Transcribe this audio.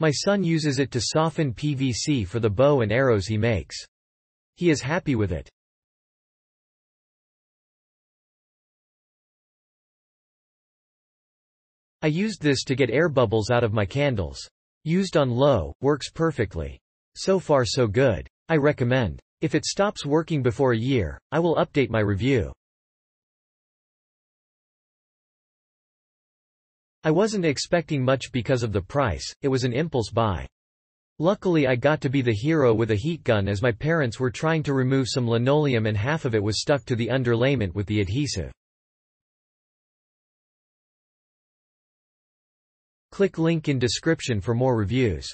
My son uses it to soften PVC for the bow and arrows he makes. He is happy with it. I used this to get air bubbles out of my candles. Used on low, works perfectly. So far so good. I recommend. If it stops working before a year, I will update my review. I wasn't expecting much because of the price, it was an impulse buy. Luckily I got to be the hero with a heat gun as my parents were trying to remove some linoleum and half of it was stuck to the underlayment with the adhesive. Click link in description for more reviews.